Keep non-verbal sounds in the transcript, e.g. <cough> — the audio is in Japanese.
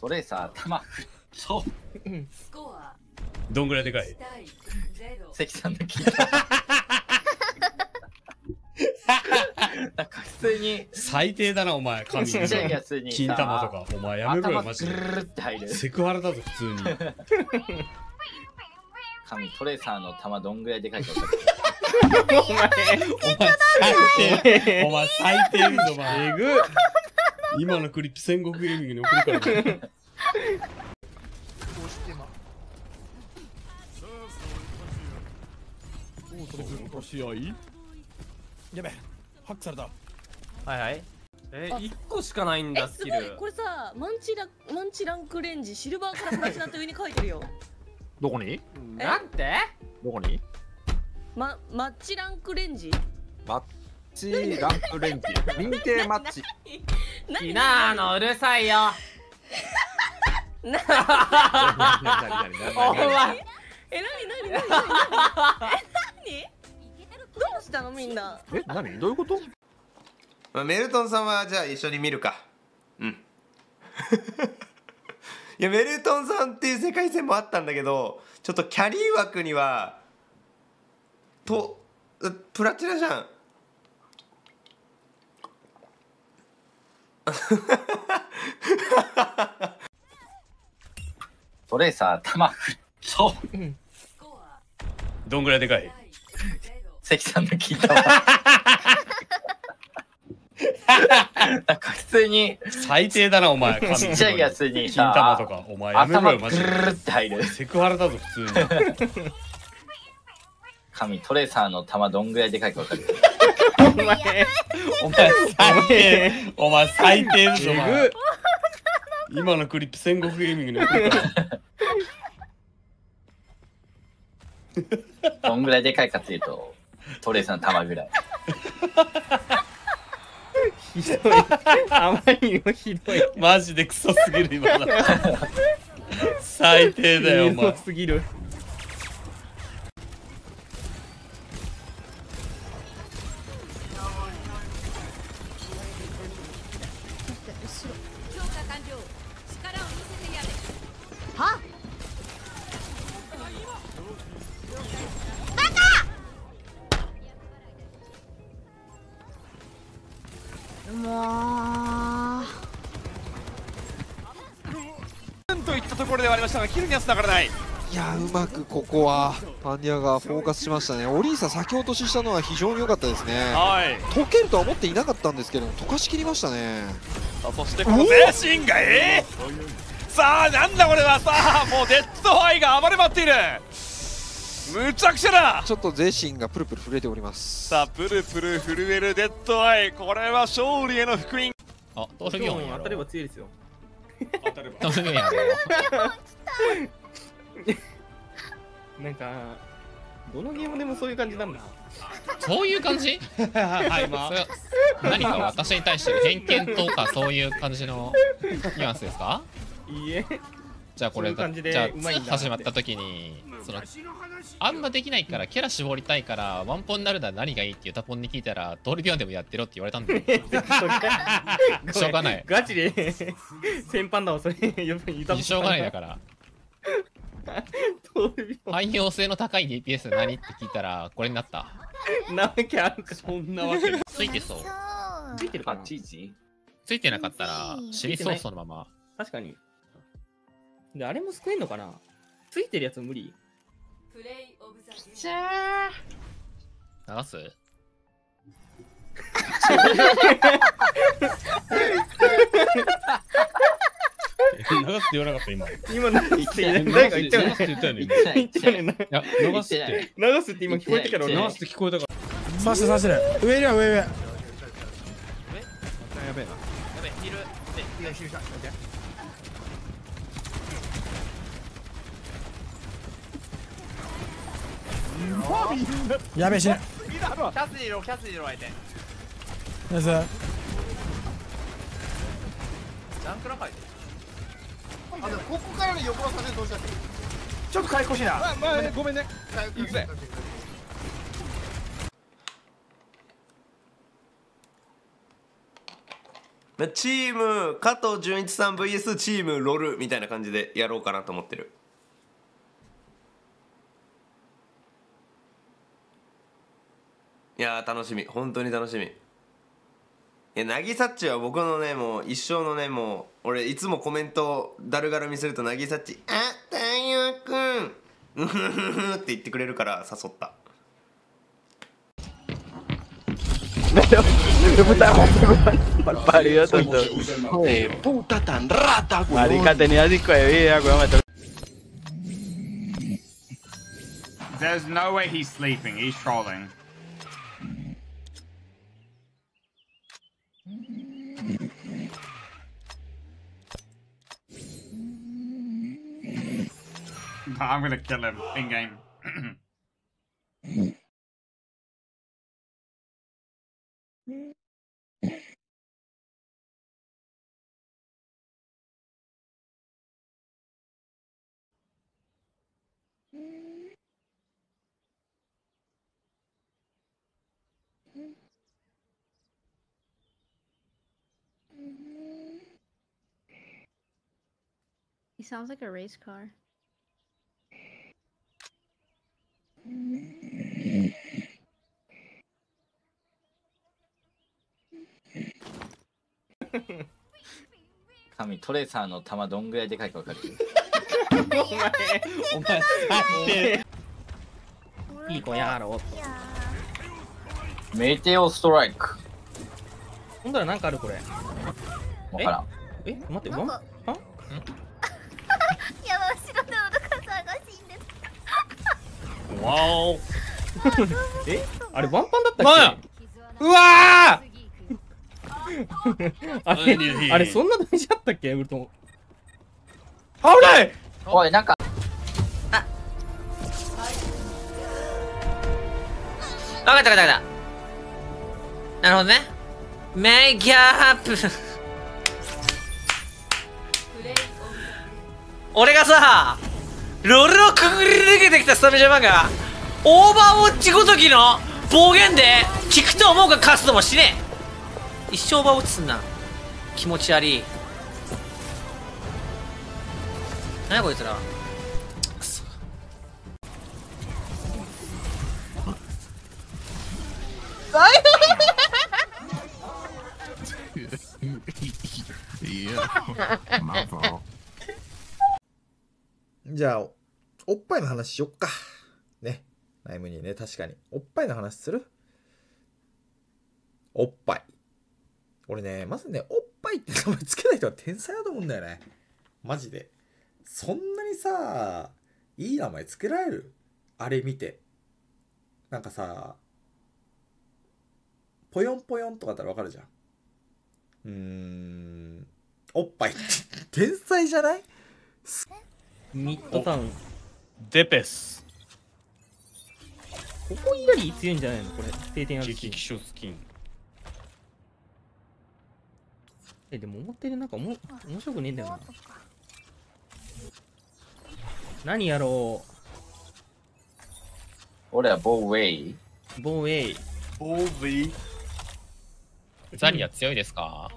トレーサー、玉振そう。スコアどんぐらいでかい？1対0関さんの聞いた。なんか普通に、最低だなお前神ちっちゃいやつにさ。金玉とか。お前やめろよ頭マジで。セクハラだぞ普通に。神、トレーサーの玉どんぐらいでかいか分かる。お前最低。お前最低お前。えぐ今のクリップ戦国ゲーミングに送るからな試合やべハックされたはいはい。えあ1個しかないんえだスキル。これさマンチラマンチランクレンジシルバーからプラチナって上に書いてるよ。どこに？なんて？どこに？まマッチランクレンジ？マッチランプレンジ。認定マッチ <laughs> 何キナーのうるさいよ。お前えなになになになになにどうしたのみんなえ何どういうことまあ、メルトンさんはじゃあ一緒に見るかうんいやメルトンさんっていう世界線もあったんだけどちょっとキャリー枠にはとうプラチナじゃんトレーサー、玉振そう。スコアどんぐらいでかい？1対0関さんの聞いたわ。なんか普通に、最低だなお前神ちっちゃいやつに金さ玉とかお前やめろ頭よマジでグルルって入る。セクハラだぞ普通に神、トレーサーの玉どんぐらいでかいか分かる。お前最低お前最低だぞお前。今のクリップ戦国ゲーミングに送るからどんぐらいでかいかっていうと、トレーサーの玉ぐらい。ひどい。あまりにもひどいマジでクソすぎる今の。最低だよお前。すぎるところではありましたがキルには繋がらない。いやうまくここはパンディアがフォーカスしましたね。オリーサ先落とししたのは非常に良かったですね。はい。溶けるとは思っていなかったんですけど溶かしきりましたね。さあそしてこの全身がえー？さあなんだこれは。さあもうデッドアイが暴れ回っている。むちゃくちゃだ。ちょっと全身がプルプル震えております。さあプルプル震えるデッドアイ。これは勝利への福音。あ、投手業務やろ。当たれば強いですよ投手業務やろなんかどのゲームでもそういう感じなんだ。そういう感じ？はいまそれは何か私に対しての偏見とかそういう感じのニュアンスですか？いいえじゃあこれじゃあうまいんだ始まった時にそのあんまできないからキャラ絞りたいからワンポンになるなら何がいいってユタポンに聞いたらトリビオンでもやってろって言われたんだよ。<laughs> しょうがない。ガチで先般だわそれやっぱりしょうがないだから。汎用性の高い DPS 何って聞いたらこれになった。ンなわけあるか。そんなわけついてそう。あ、ついてるかな？チーズついてなかったら死にそうそのまま。確かにであれも救えんのかな？ついてるやつ無理？プレイオブザゲーム。流す？<laughs> 流すって言わなかった今。今何言ってんの誰か言ったよね流すって言った流すって。流すって今聞こえてから流すって聞こえたから刺して刺してる。上には上上。やべ。えなやべヒールでヒールヒー。ルしたやべえ死ね。キャスにいろキャスにいろ相手。ナイス。ジャンクラ書いてちょっと回復しいな。まあまあごめんね。行くぜ。まあチーム加藤純一さん VS チームロルみたいな感じでやろうかなと思ってる楽しみ本当に楽しみいや凪っちは僕のねもう一生のねもう俺いつもコメントをだるがら見せるとな凪っち「あ太陽くん!」って言ってくれるから誘った Marica, tenía disco de vida, I'm gonna kill him in game. He sounds like a race car. 神トレサーの弾どんぐらいでかいか分かるお前、最低。いい子やろ。メテオストライクほんだらなんかあるこれ。わからんえ、待って、ワンパンやばい、後ろでおるか探しんです。わお。え？あれワンパンだったっけ、まあうわ <laughs> あれあれそんな大事だったっけ？ウルトン。ー危ないおいなんかわかったわかったわかった。なるほどね。メイキャップ。俺がさ、ロールをくぐり抜けてきたスタメジャマンが、オーバーウォッチごときの暴言で、聞くと思うか勝つともしねえ。一生オーバーウォッチすんな。気持ち悪い。何やこいつら。くそ <laughs> じゃあ、おっぱいの話しよっか。ね。ナイムにね、確かに。おっぱいの話する？おっぱい。俺ね、まずね、おっぱいって名前つけた人は天才だと思うんだよね。マジで。そんなにさ、いい名前つけられる？あれ見て。なんかさ、ぽよんぽよんとかだったらわかるじゃん。うーん、おっぱいって天才じゃない？ミッドタウン。デペスここイラリー強いんじゃないの？これ。定点あるし。激希少スキンえ、でも思ってるなんかおも面白くねえんだよな。何やろ俺はボーウェイうボーウェイ。ボービーザリア強いですか？